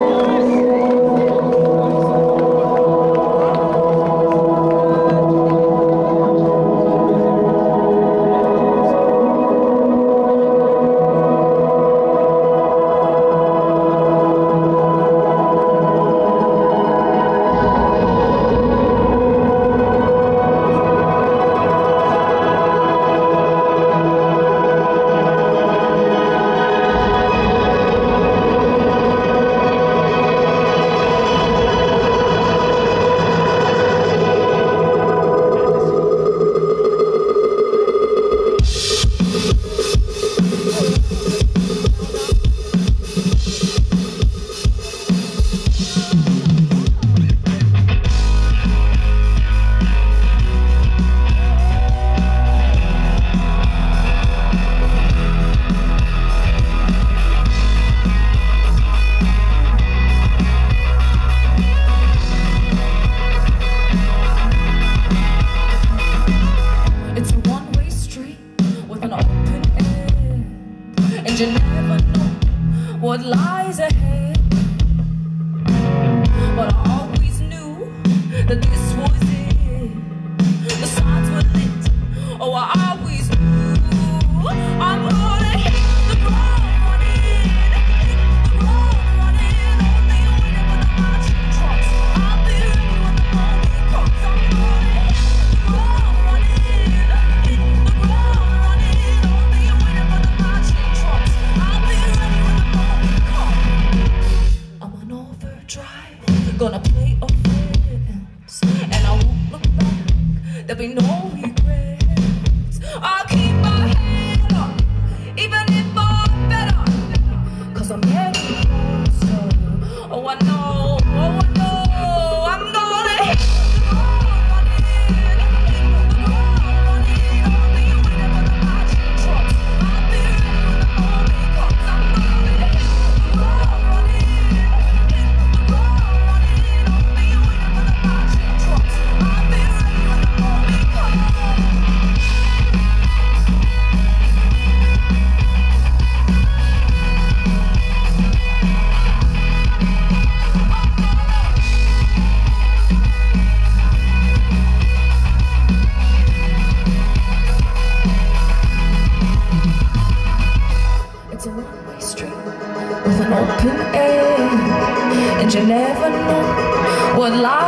Oh. an open air, and you never know what lies ahead. But I always knew that this was it. The signs were lit. Oh, I. There'll be no open air, and you never know what life.